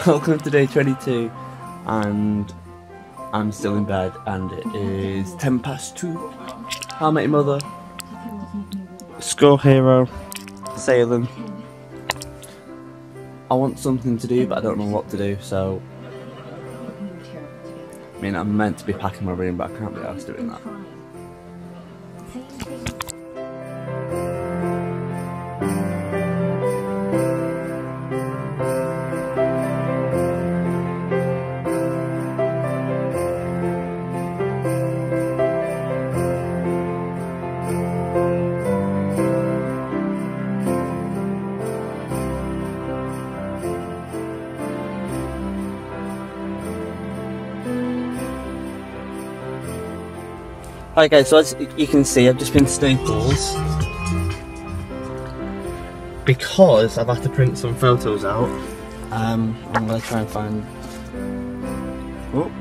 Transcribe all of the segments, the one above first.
welcome to day 22 and I'm still in bed and it is 10 past 2. How I Met Your Mother, Score Hero, Salem. I want something to do but I don't know what to do so I mean I'm meant to be packing my room but I can't be asked doing that. Hi guys, so as you can see I've just been to Staples because I've had to print some photos out. Um, I'm gonna try and find. Oh,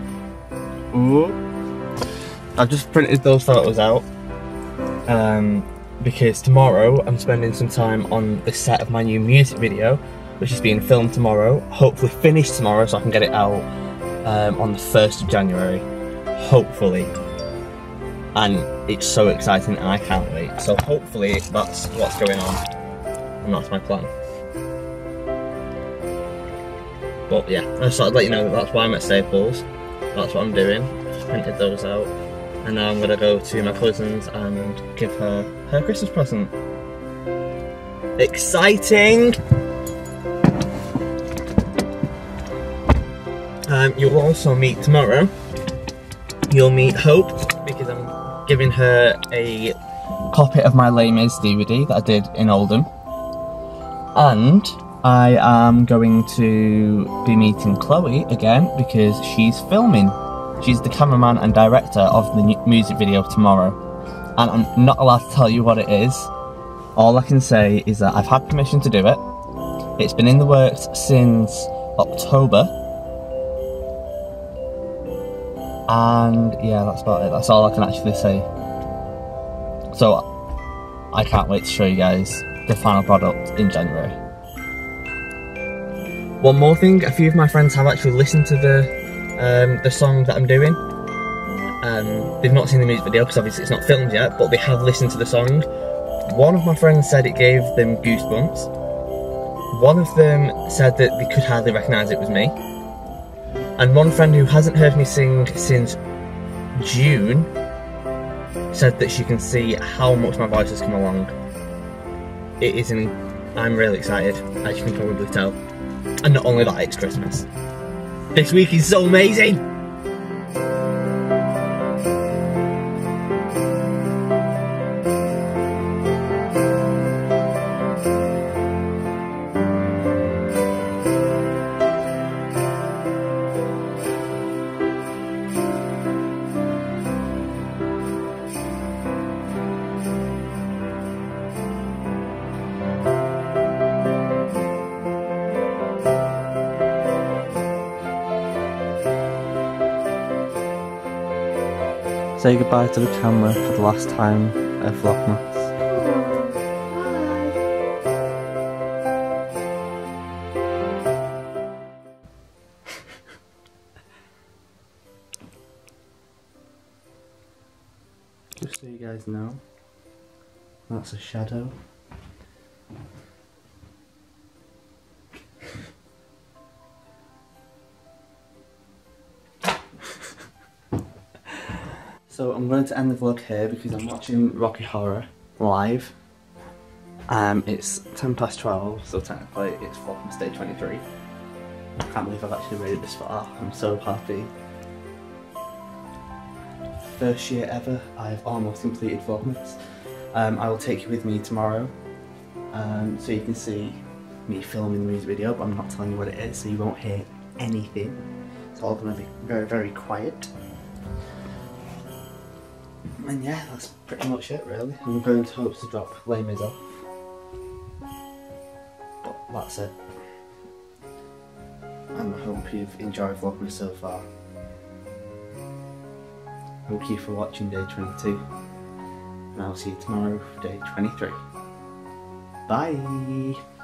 oh! I've just printed those photos out um, because tomorrow I'm spending some time on the set of my new music video, which is being filmed tomorrow. Hopefully finished tomorrow, so I can get it out um, on the first of January. Hopefully and it's so exciting and I can't wait. So hopefully that's what's going on and that's my plan. But yeah, I just thought I'd let you know that that's why I'm at Staples. That's what I'm doing. Just printed those out. And now I'm gonna go to my cousin's and give her her Christmas present. Exciting! Um, you'll also meet tomorrow. You'll meet Hope giving her a copy of my Les Mis DVD that I did in Oldham. And I am going to be meeting Chloe again because she's filming. She's the cameraman and director of the music video tomorrow. And I'm not allowed to tell you what it is. All I can say is that I've had permission to do it. It's been in the works since October and yeah, that's about it. That's all I can actually say. So I can't wait to show you guys the final product in January. One more thing, a few of my friends have actually listened to the um, the song that I'm doing. Um, they've not seen the music video because obviously it's not filmed yet, but they have listened to the song. One of my friends said it gave them goosebumps. One of them said that they could hardly recognise it was me. And one friend who hasn't heard me sing since June said that she can see how much my voice has come along. It is an. I'm really excited, as you can probably tell. And not only that, it's Christmas. This week is so amazing! Say goodbye to the camera for the last time at Vlogmas. Just so you guys know, that's a shadow. So I'm going to end the vlog here because I'm watching Rocky Horror live. Um, it's 10 past 12, so technically it's Vlogmas Day 23. I can't believe I've actually made it this far. I'm so happy. First year ever, I've almost completed Vlogmas. Um, I will take you with me tomorrow, um, so you can see me filming the music video, but I'm not telling you what it is, so you won't hear anything. It's all going to be very, very quiet. And yeah, that's pretty much it really. I'm going to hope to drop Les Mis off. But that's it. And I hope you've enjoyed Vlogmas so far. Thank you for watching day 22. And I'll see you tomorrow for day 23. Bye!